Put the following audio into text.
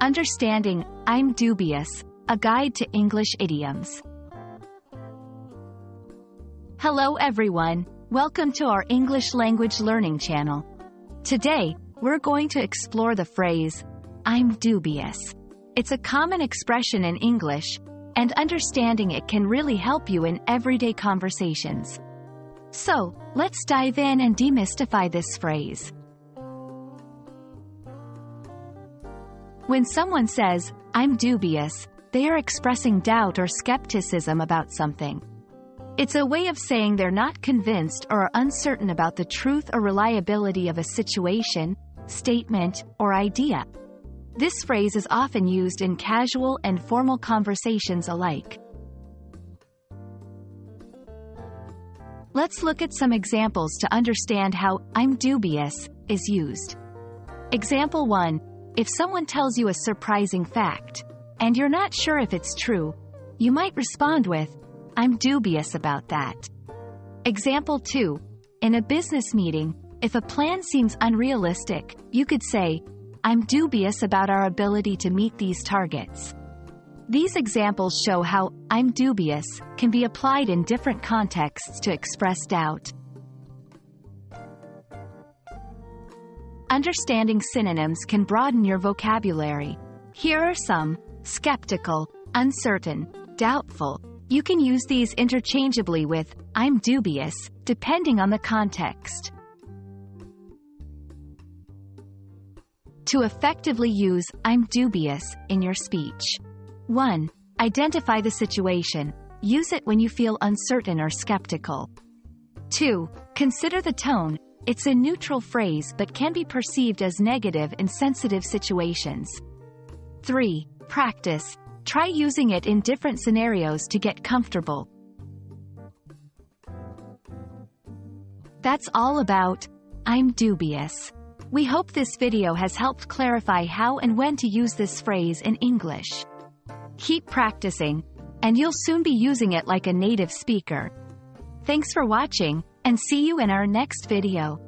Understanding, I'm dubious, a guide to English idioms. Hello everyone, welcome to our English language learning channel. Today, we're going to explore the phrase, I'm dubious. It's a common expression in English, and understanding it can really help you in everyday conversations. So, let's dive in and demystify this phrase. When someone says, I'm dubious, they are expressing doubt or skepticism about something. It's a way of saying they're not convinced or are uncertain about the truth or reliability of a situation, statement, or idea. This phrase is often used in casual and formal conversations alike. Let's look at some examples to understand how I'm dubious is used. Example 1 if someone tells you a surprising fact, and you're not sure if it's true, you might respond with, I'm dubious about that. Example 2. In a business meeting, if a plan seems unrealistic, you could say, I'm dubious about our ability to meet these targets. These examples show how I'm dubious can be applied in different contexts to express doubt. Understanding synonyms can broaden your vocabulary. Here are some. Skeptical, uncertain, doubtful. You can use these interchangeably with I'm dubious, depending on the context. To effectively use I'm dubious in your speech. 1. Identify the situation. Use it when you feel uncertain or skeptical. 2. Consider the tone, it's a neutral phrase but can be perceived as negative in sensitive situations. 3. Practice. Try using it in different scenarios to get comfortable. That's all about I'm dubious. We hope this video has helped clarify how and when to use this phrase in English. Keep practicing, and you'll soon be using it like a native speaker. Thanks for watching, and see you in our next video.